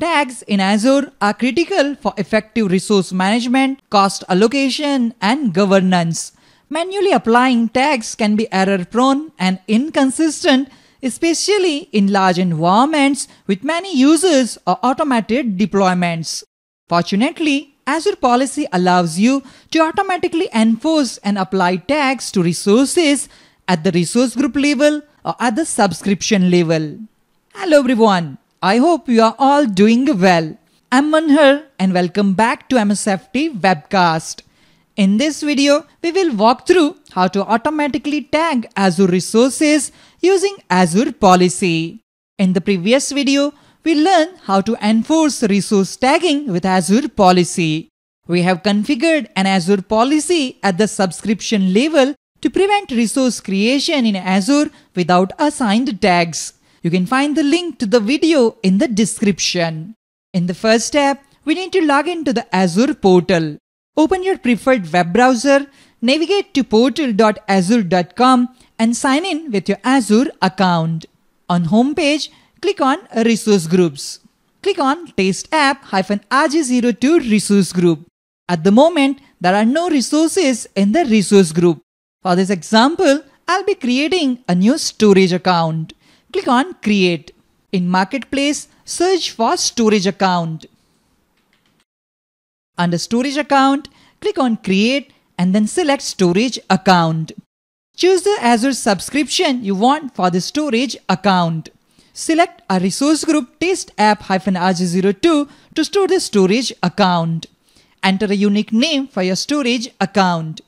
Tags in Azure are critical for effective resource management, cost allocation, and governance. Manually applying tags can be error prone and inconsistent, especially in large environments with many users or automated deployments. Fortunately, Azure Policy allows you to automatically enforce and apply tags to resources at the resource group level or at the subscription level. Hello everyone. I hope you are all doing well. I'm Manhar and welcome back to MSFT webcast. In this video, we will walk through how to automatically tag Azure resources using Azure Policy. In the previous video, we learned how to enforce resource tagging with Azure Policy. We have configured an Azure policy at the subscription level to prevent resource creation in Azure without assigned tags. You can find the link to the video in the description. In the first step, we need to log into the Azure portal. Open your preferred web browser, navigate to portal.azure.com and sign in with your Azure account. On homepage, click on Resource Groups. Click on Test App-RG02 Resource Group. At the moment, there are no resources in the resource group. For this example, I'll be creating a new storage account. Click on Create. In Marketplace, search for Storage Account. Under Storage Account, click on Create and then select Storage Account. Choose the Azure subscription you want for the storage account. Select a resource group test app-rg02 to store the storage account. Enter a unique name for your storage account.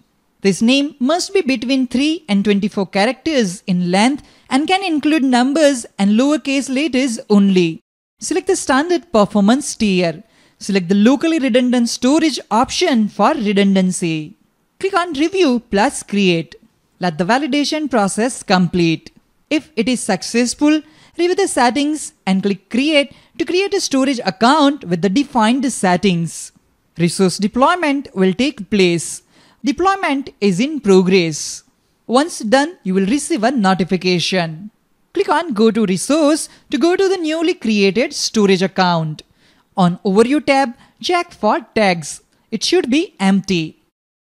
This name must be between 3 and 24 characters in length and can include numbers and lowercase letters only. Select the standard performance tier. Select the locally redundant storage option for redundancy. Click on Review plus Create. Let the validation process complete. If it is successful, review the settings and click Create to create a storage account with the defined settings. Resource deployment will take place. Deployment is in progress. Once done, you will receive a notification. Click on Go to Resource to go to the newly created storage account. On Overview tab, check for tags. It should be empty.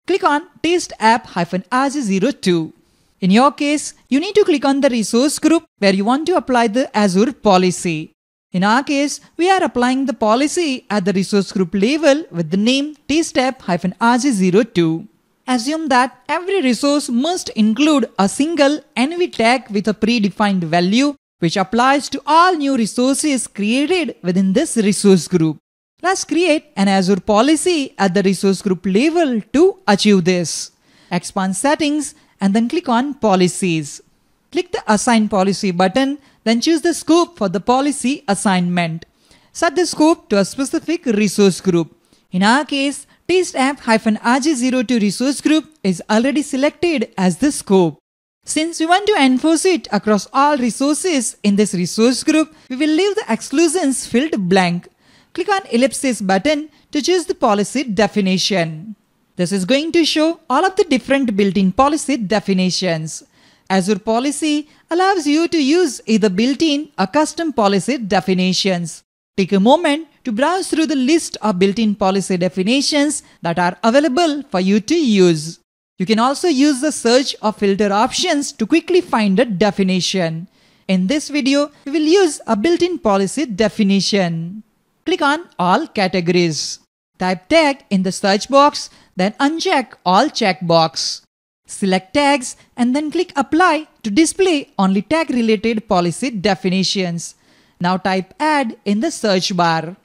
Click on Test App-RG02. In your case, you need to click on the resource group where you want to apply the Azure policy. In our case, we are applying the policy at the resource group level with the name Test App-RG02. Assume that every resource must include a single env tag with a predefined value which applies to all new resources created within this resource group. Let's create an Azure policy at the resource group level to achieve this. Expand settings and then click on policies. Click the assign policy button, then choose the scope for the policy assignment. Set the scope to a specific resource group. In our case, Test app-RG02 resource group is already selected as the scope. Since we want to enforce it across all resources in this resource group, we will leave the exclusions field blank. Click on ellipsis button to choose the policy definition. This is going to show all of the different built-in policy definitions. Azure Policy allows you to use either built-in or custom policy definitions. Take a moment to browse through the list of built-in policy definitions that are available for you to use. You can also use the search or filter options to quickly find a definition. In this video, we will use a built-in policy definition. Click on All Categories. Type tag in the search box, then uncheck All checkbox. Select tags and then click Apply to display only tag-related policy definitions. Now type add in the search bar.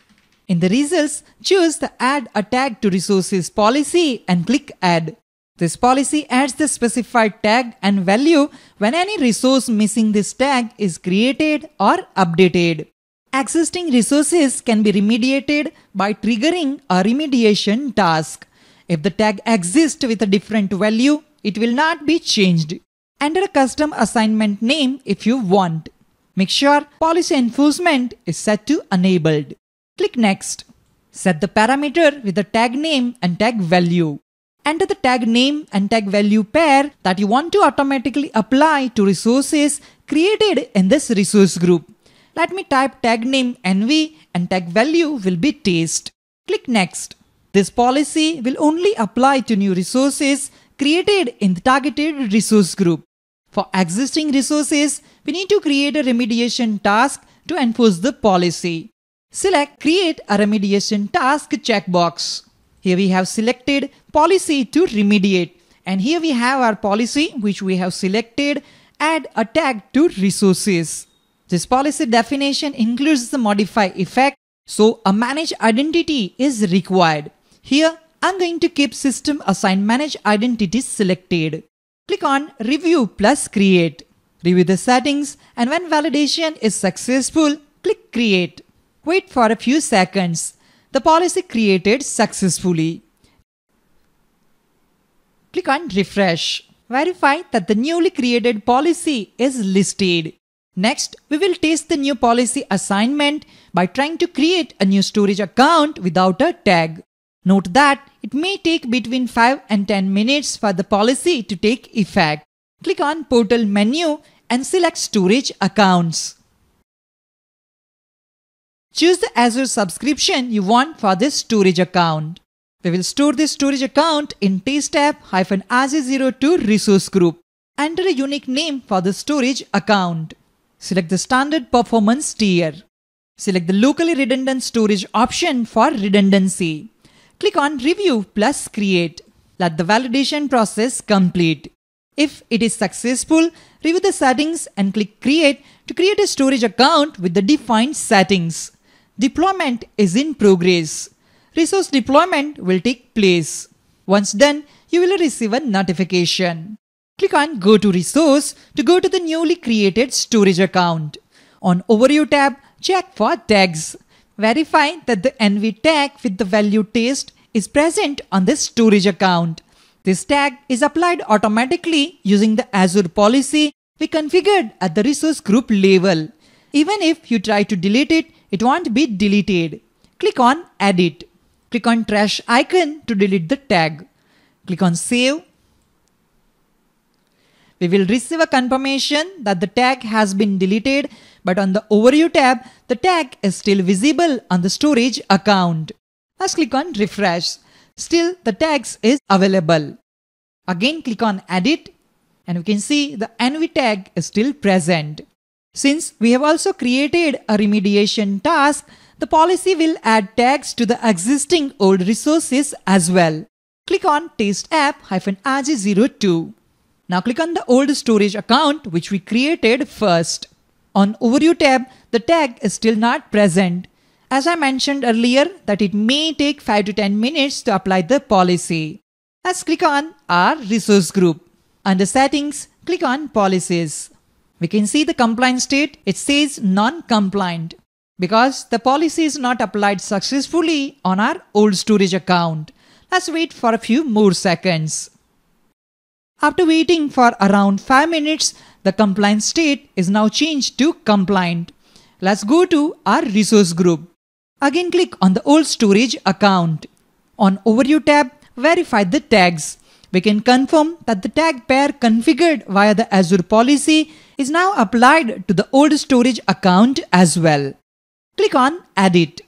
In the results, choose the add a tag to resources policy and click add. This policy adds the specified tag and value when any resource missing this tag is created or updated. Existing resources can be remediated by triggering a remediation task. If the tag exists with a different value, it will not be changed. Enter a custom assignment name if you want. Make sure policy enforcement is set to enabled. Click next. Set the parameter with the tag name and tag value. Enter the tag name and tag value pair that you want to automatically apply to resources created in this resource group. Let me type tag name env and tag value will be test. Click next. This policy will only apply to new resources created in the targeted resource group. For existing resources, we need to create a remediation task to enforce the policy. Select Create a Remediation Task checkbox. Here we have selected Policy to Remediate and here we have our policy which we have selected Add a tag to resources. This policy definition includes the modify effect so a manage identity is required. Here I'm going to keep system assign manage identity selected. Click on review plus create. Review the settings and when validation is successful, click create. Wait for a few seconds. The policy created successfully. Click on refresh. Verify that the newly created policy is listed. Next, we will test the new policy assignment by trying to create a new storage account without a tag. Note that it may take between 5 and 10 minutes for the policy to take effect. Click on Portal menu and select Storage Accounts. Choose the Azure subscription you want for this storage account. We will store this storage account in testapp-az02 resource group. Enter a unique name for the storage account. Select the standard performance tier. Select the locally redundant storage option for redundancy. Click on Review plus Create. Let the validation process complete. If it is successful, review the settings and click Create to create a storage account with the defined settings. Deployment is in progress. Resource deployment will take place. Once done, you will receive a notification. Click on Go to Resource to go to the newly created storage account. On Overview tab, check for tags. Verify that the env tag with the value test is present on the storage account. This tag is applied automatically using the Azure policy we configured at the resource group level. Even if you try to delete it, it won't be deleted. Click on Edit. Click on Trash icon to delete the tag. Click on Save. We will receive a confirmation that the tag has been deleted, but on the Overview tab, the tag is still visible on the storage account. Let's click on Refresh. Still, the tags is available. Again, click on Edit and we can see the env tag is still present. Since we have also created a remediation task, the policy will add tags to the existing old resources as well. Click on Test App-AZ02. Now click on the old storage account which we created first. On Overview tab, the tag is still not present. As I mentioned earlier that it may take 5 to 10 minutes to apply the policy. Let's click on our resource group. Under settings, click on policies. We can see the compliance state. It says non-compliant because the policy is not applied successfully on our old storage account. Let's wait for a few more seconds. After waiting for around 5 minutes, the compliance state is now changed to compliant. Let's go to our resource group. Again click on the old storage account. On Overview tab, verify the tags. We can confirm that the tag pair configured via the Azure policy is now applied to the old storage account as well. Click on Edit.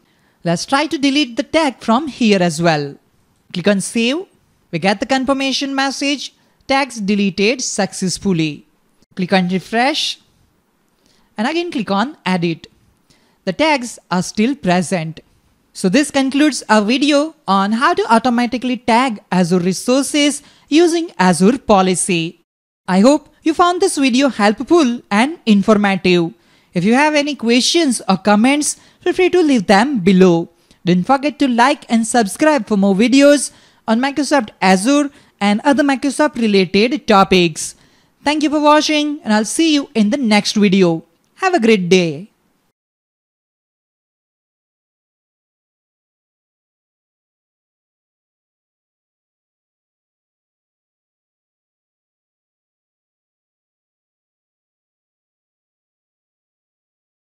Let's try to delete the tag from here as well. Click on Save. We get the confirmation message. Tags deleted successfully. Click on Refresh. And again click on Edit. The tags are still present. So this concludes our video on how to automatically tag Azure resources using Azure Policy. I hope you found this video helpful and informative. If you have any questions or comments, feel free to leave them below. Don't forget to like and subscribe for more videos on Microsoft Azure and other Microsoft related topics. Thank you for watching and I'll see you in the next video. Have a great day.